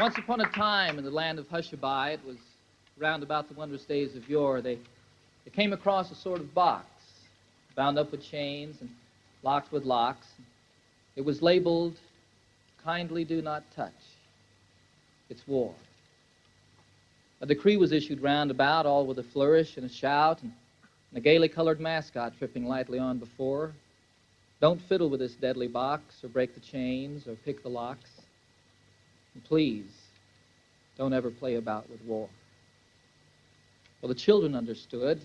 Once upon a time in the land of Hushabye, it was round about the wondrous days of yore, they, they came across a sort of box, bound up with chains and locked with locks. It was labeled, Kindly Do Not Touch. It's war. A decree was issued round about, all with a flourish and a shout, and, and a gaily colored mascot tripping lightly on before. Don't fiddle with this deadly box, or break the chains, or pick the locks. And please, don't ever play about with war. Well, the children understood.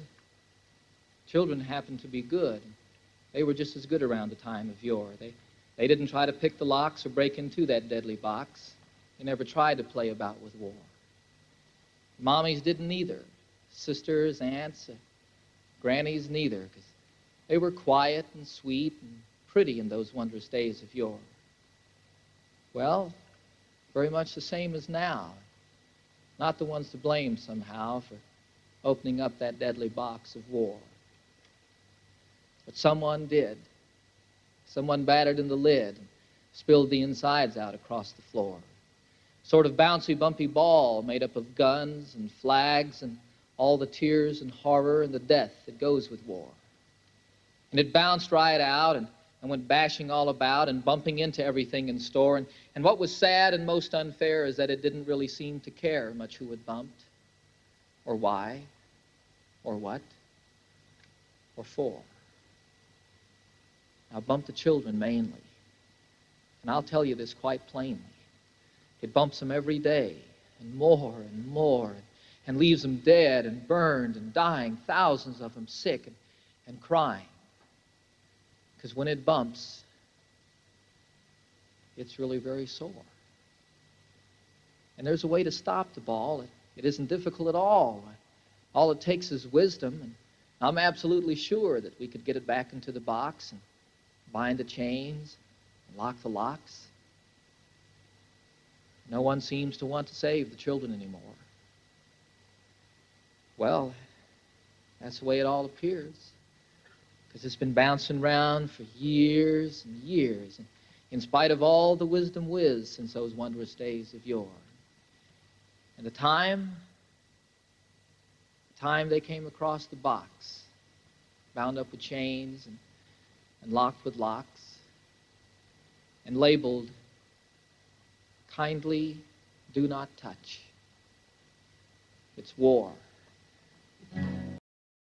Children happened to be good. They were just as good around the time of yore. They, they didn't try to pick the locks or break into that deadly box. They never tried to play about with war. Mommies didn't either. Sisters, aunts, uh, grannies neither, because they were quiet and sweet and pretty in those wondrous days of yore. Well, very much the same as now. Not the ones to blame somehow for opening up that deadly box of war. But someone did. Someone battered in the lid spilled the insides out across the floor. Sort of bouncy, bumpy ball made up of guns and flags and all the tears and horror and the death that goes with war. And it bounced right out and, and went bashing all about and bumping into everything in store. And, and what was sad and most unfair is that it didn't really seem to care much who it bumped, or why, or what, or for. Now, bump the children mainly. And I'll tell you this quite plainly. It bumps them every day, and more and more, and leaves them dead and burned and dying, thousands of them sick and, and crying. Because when it bumps, it's really very sore. And there's a way to stop the ball. It, isn't difficult at all. All it takes is wisdom, and I'm absolutely sure that we could get it back into the box and bind the chains, and lock the locks. No one seems to want to save the children anymore. Well, that's the way it all appears. Because it's been bouncing around for years and years, and in spite of all the wisdom whiz since those wondrous days of yore. And the time, the time they came across the box, bound up with chains and, and locked with locks, and labeled kindly do not touch. It's war.